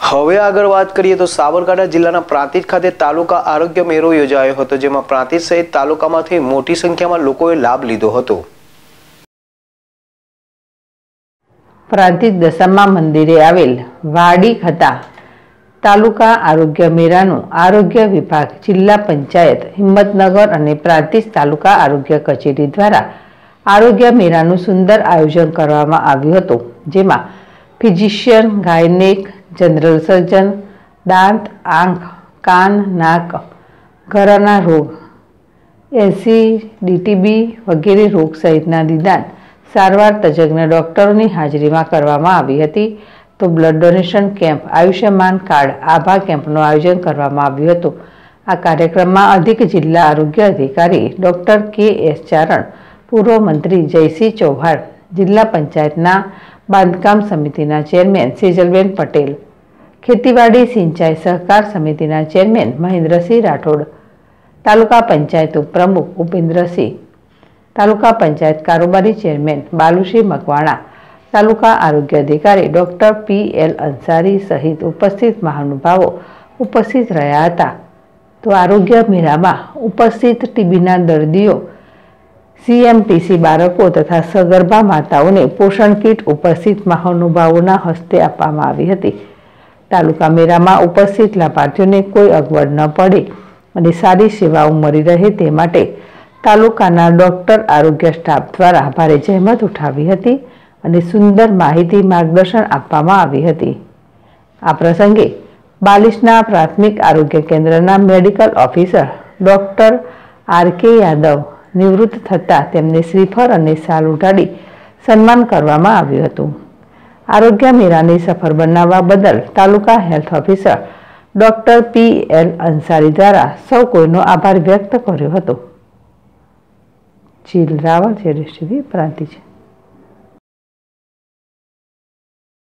હવે આગળ વાત કરીએ તો સાબરકાંઠા જિલ્લાના પ્રાંતિજ ખાતે તાલુકા આરોગ્ય મેળો યોજાયો હતો, જેમાં પ્રાંતિજ સહિત તાલુકામાંથી મોટી સંખ્યામાં લોકોએ લાભ લીધો હતો. પ્રાંતિજ દશામા મંદિરે આવેલ વાડી ખતા તાલુકા આરોગ્ય મેળાનું આરોગ્ય વિભાગ જિલ્લા પંચાયત હિંમતનગર અને પ્રાંતિજ તાલુકા આરોગ્ય કચેરી દ્વારા આરોગ્ય મેળાનું સુંદર આયોજન કરવામાં આવ્યું હતું, જેમાં ફિઝિશિયન, ગાયનેક જનરલ સર્જન, દાંત, આંખ, કાન, નાક, ઘરના રોગ એસી ડીટીબી વગેરે રોગ સહિતના નિદાન સારવાર તજજ્ઞ ડૉક્ટરોની હાજરીમાં કરવામાં આવી હતી. તો blood donation camp, Ayushman card, Abha કેમ્પનું આયોજન કરવામાં આવ્યું હતું. આ કાર્યક્રમમાં અધિક જિલ્લા આરોગ્ય અધિકારી ડૉક્ટર કે એસ ચારણ, પૂર્વ મંત્રી જયસિંહ ચૌહાણ, જિલ્લા પંચાયતના બાંધકામ સમિતિના ચેરમેન સેજલબેન પટેલ ખેતીવાડી સિંચાઈ સહકાર સમિતિના ચેરમેન મહેન્દ્રસિંહ રાઠોડ, તાલુકા પંચાયત ઉપપ્રમુખ ઉપેન્દ્રસિંહ, તાલુકા પંચાયત કારોબારી ચેરમેન બાલુસિંહ મકવાણા, તાલુકા આરોગ્ય અધિકારી ડૉક્ટર પી એલ અંસારી સહિત ઉપસ્થિત મહાનુભાવો ઉપસ્થિત રહ્યા હતા. તો આરોગ્ય મેળામાં ઉપસ્થિત ટીબીના દર્દીઓ, સીએમટીસી બાળકો તથા સગર્ભા માતાઓને પોષણ કીટ ઉપસ્થિત મહાનુભાવોના હસ્તે આપવામાં આવી હતી. તાલુકા મેળામાં ઉપસ્થિત લાભાર્થીઓને કોઈ અગવડ ન પડે અને સારી સેવાઓ મળી રહે તે માટે તાલુકાના ડોક્ટર આરોગ્ય સ્ટાફ દ્વારા ભારે જહેમત ઉઠાવી હતી અને સુંદર માહિતી માર્ગદર્શન આપવામાં આવી હતી. આ પ્રસંગે બાલિશના પ્રાથમિક આરોગ્ય કેન્દ્રના medical officer doctor R K Yadav નિવૃત્ત થતાં તેમને શ્રીફળ અને સાલ ઉઢાડી સન્માન કરવામાં આવ્યું હતું. આરોગ્ય મેળાને સફળ બનાવવા બદલ taluka health officer doctor P L Ansari દ્વારા સૌ કોઈનો આભાર વ્યક્ત કર્યો હતો. જીલ રાવલ છે પ્રાંતિ પ્રાંતિજ.